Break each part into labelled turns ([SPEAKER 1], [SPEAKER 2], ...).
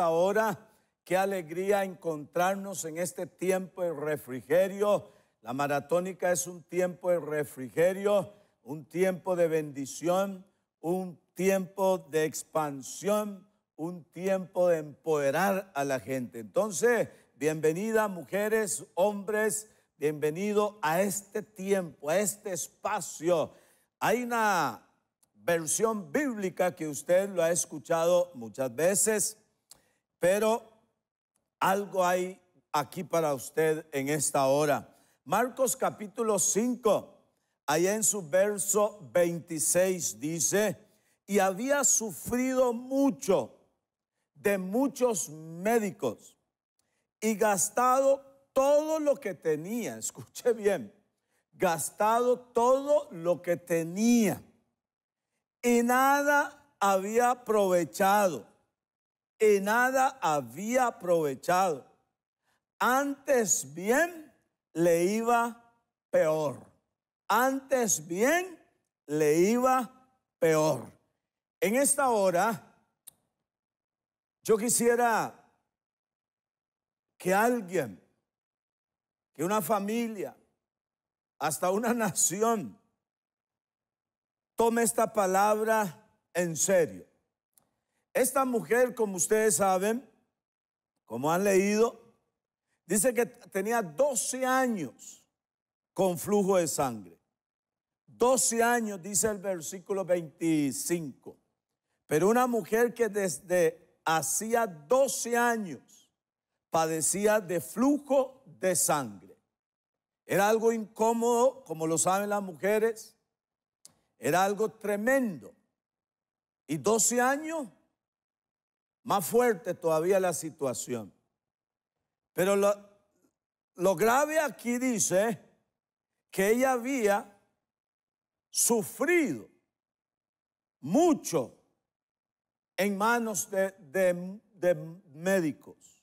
[SPEAKER 1] esta hora. Qué alegría encontrarnos en este tiempo de refrigerio. La maratónica es un tiempo de refrigerio, un tiempo de bendición, un tiempo de expansión, un tiempo de empoderar a la gente. Entonces, bienvenida mujeres, hombres, bienvenido a este tiempo, a este espacio. Hay una versión bíblica que usted lo ha escuchado muchas veces, pero algo hay aquí para usted en esta hora. Marcos capítulo 5, allá en su verso 26 dice, y había sufrido mucho de muchos médicos y gastado todo lo que tenía, escuche bien, gastado todo lo que tenía y nada había aprovechado, y nada había aprovechado. Antes bien le iba peor. Antes bien le iba peor. En esta hora, yo quisiera que alguien, que una familia, hasta una nación, tome esta palabra en serio. Esta mujer, como ustedes saben, como han leído, dice que tenía 12 años con flujo de sangre. 12 años, dice el versículo 25. Pero una mujer que desde hacía 12 años padecía de flujo de sangre. Era algo incómodo, como lo saben las mujeres, era algo tremendo. Y 12 años, más fuerte todavía la situación. Pero lo, lo grave aquí dice que ella había sufrido mucho en manos de, de, médicos.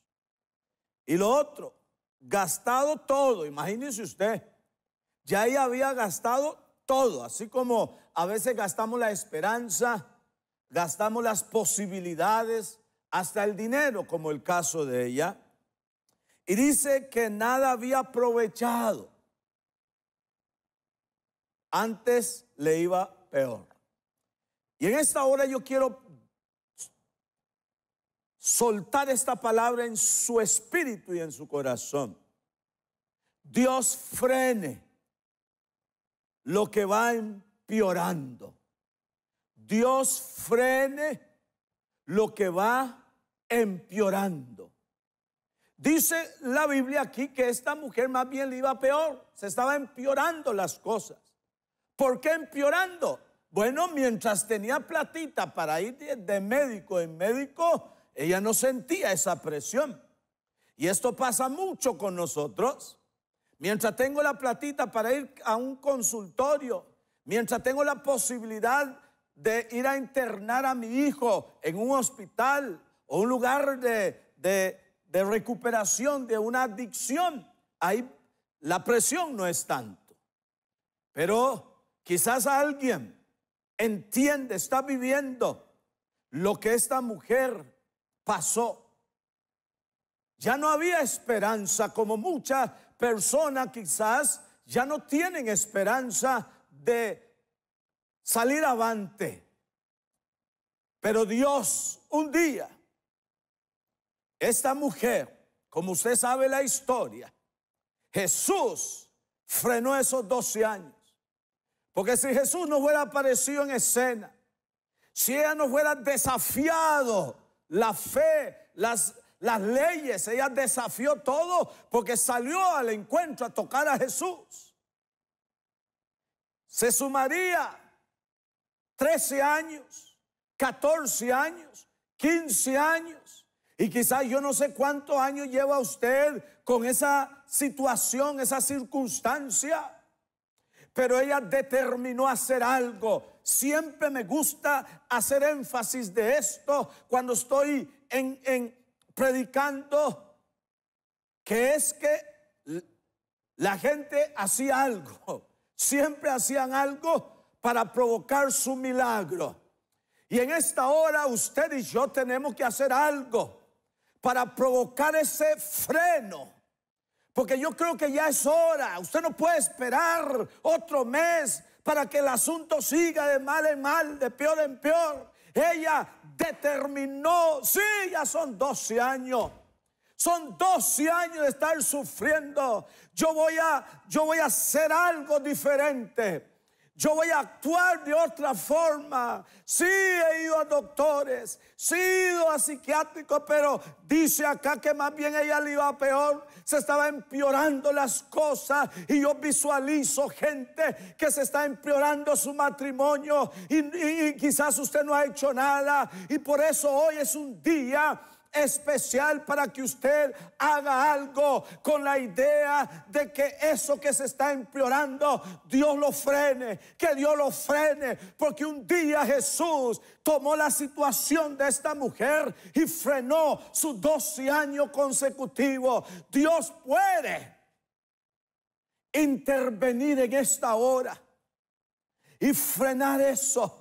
[SPEAKER 1] Y lo otro, gastado todo, imagínese usted, ya ella había gastado todo, así como a veces gastamos la esperanza, gastamos las posibilidades, hasta el dinero, como el caso de ella. Y dice que nada había aprovechado. Antes le iba peor. Y en esta hora yo quiero soltar esta palabra en su espíritu y en su corazón. Dios frene lo que va empeorando. Dios frene lo que va empeorando. Dice la Biblia aquí que esta mujer más bien le iba peor, se estaba empeorando las cosas. ¿Por qué empeorando? Bueno, mientras tenía platita para ir de, médico en médico, ella no sentía esa presión. Y esto pasa mucho con nosotros. Mientras tengo la platita para ir a un consultorio, mientras tengo la posibilidad de ir a internar a mi hijo en un hospital o un lugar de, de, recuperación de una adicción, ahí la presión no es tanto. Pero quizás alguien entiende, está viviendo lo que esta mujer pasó. Ya no había esperanza como muchas personas quizás ya no tienen esperanza de salir avante. Pero Dios un día, esta mujer, como usted sabe la historia, Jesús frenó esos 12 años. Porque si Jesús no hubiera aparecido en escena, si ella no hubiera desafiado la fe, las, las leyes, ella desafió todo porque salió al encuentro a tocar a Jesús. Se sumaría 13 años, 14 años, 15 años. Y quizás yo no sé cuántos años lleva usted con esa situación, esa circunstancia. Pero ella determinó hacer algo. Siempre me gusta hacer énfasis de esto cuando estoy en, en predicando, que es que la gente hacía algo. Siempre hacían algo para provocar su milagro. Y en esta hora usted y yo tenemos que hacer algo. para provocar ese freno. Porque yo creo que ya es hora. Usted no puede esperar otro mes para que el asunto siga de mal en mal, de peor en peor. Ella determinó, sí, ya son 12 años. Son 12 años de estar sufriendo. Yo voy a yo voy a hacer algo diferente. Yo voy a actuar de otra forma. Sí, he ido a doctores, sí he ido a psiquiátricos, pero dice acá que más bien ella le iba peor. Se estaba empeorando las cosas y yo visualizo gente que se está empeorando su matrimonio y, y quizás usted no ha hecho nada y por eso hoy es un día especial para que usted haga algo con la idea de que eso que se está empeorando, Dios lo frene, que Dios lo frene, porque un día Jesús tomó la situación de esta mujer y frenó sus 12 años consecutivos. Dios puede intervenir en esta hora y frenar eso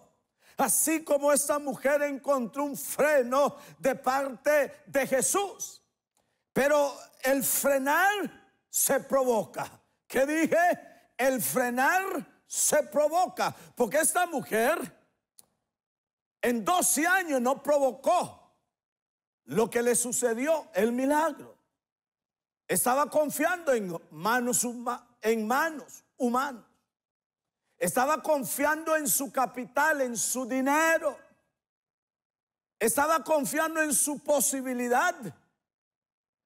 [SPEAKER 1] Así como esta mujer encontró un freno de parte de Jesús. Pero el frenar se provoca. ¿Qué dije? El frenar se provoca. Porque esta mujer en 12 años no provocó lo que le sucedió, el milagro. Estaba confiando en manos, en manos humanas. Estaba confiando en su capital, en su dinero. Estaba confiando en su posibilidad.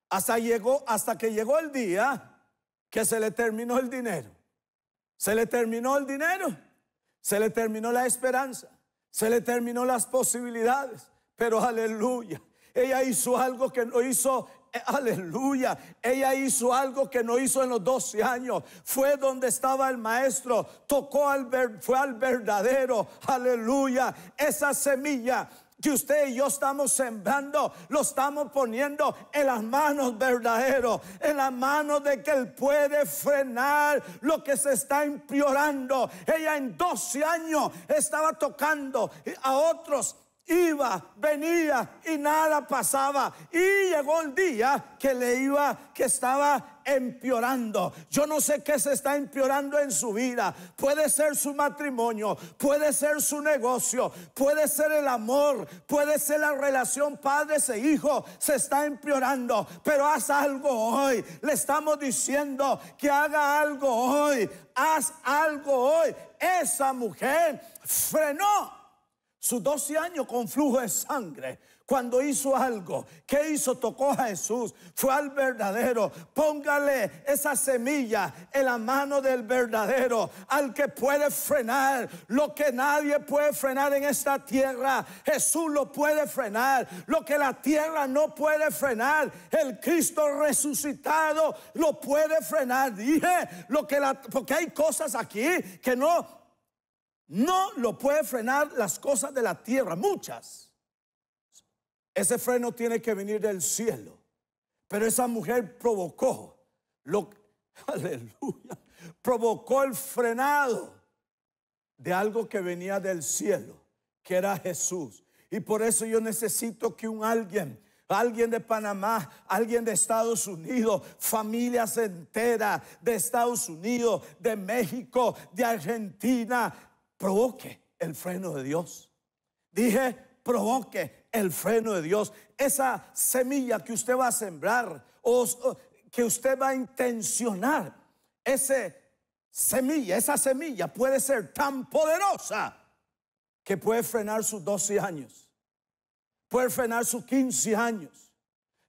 [SPEAKER 1] Hasta llegó hasta que llegó el día que se le terminó el dinero. Se le terminó el dinero. Se le terminó la esperanza. Se le terminó las posibilidades. Pero aleluya. Ella hizo algo que no hizo aleluya, ella hizo algo que no hizo en los 12 años. Fue donde estaba el maestro, tocó al fue al verdadero, aleluya, esa semilla que usted y yo estamos sembrando, lo estamos poniendo en las manos verdaderos, en las manos de que Él puede frenar lo que se está empeorando. Ella en 12 años estaba tocando a otros iba, venía y nada pasaba. Y llegó el día que le iba, que estaba empeorando. Yo no sé qué se está empeorando en su vida. Puede ser su matrimonio, puede ser su negocio, puede ser el amor, puede ser la relación padres e hijos. Se está empeorando, pero haz algo hoy. Le estamos diciendo que haga algo hoy. Haz algo hoy. Esa mujer frenó sus 12 años con flujo de sangre. Cuando hizo algo, ¿qué hizo? Tocó a Jesús, fue al verdadero. Póngale esa semilla en la mano del verdadero, al que puede frenar lo que nadie puede frenar en esta tierra. Jesús lo puede frenar, lo que la tierra no puede frenar. El Cristo resucitado lo puede frenar. Dije lo que la, porque hay cosas aquí que no no lo puede frenar las cosas de la tierra, muchas. Ese freno tiene que venir del cielo. Pero esa mujer provocó lo aleluya, provocó el frenado de algo que venía del cielo, que era Jesús. Y por eso yo necesito que un alguien alguien de Panamá, alguien de Estados Unidos, familias enteras de Estados Unidos, de México, de Argentina, provoque el freno de Dios. Dije, provoque el freno de Dios. Esa semilla que usted va a sembrar o, que usted va a intencionar, esa semilla, esa semilla puede ser tan poderosa que puede frenar sus 12 años, puede frenar sus 15 años.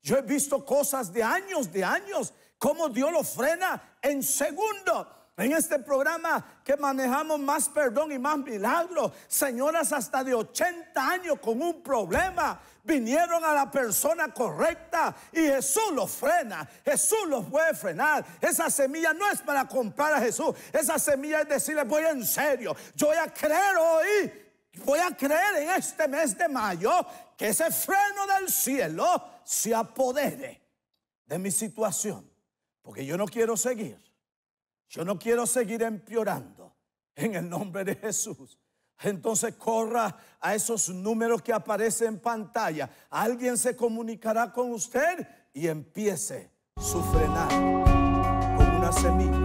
[SPEAKER 1] Yo he visto cosas de años, de años, como Dios lo frena en segundos. En este programa que manejamos más perdón y más milagros, señoras hasta de 80 años con un problema, vinieron a la persona correcta y Jesús los frena, Jesús los puede frenar. Esa semilla no es para comprar a Jesús, esa semilla es decirle, voy en serio, yo voy a creer hoy, voy a creer en este mes de mayo que ese freno del cielo se apodere de mi situación, porque yo no quiero seguir yo no quiero seguir empeorando en el nombre de Jesús. entonces corra a esos números que aparecen en pantalla. Alguien se comunicará con usted y empiece su frenar con una semilla.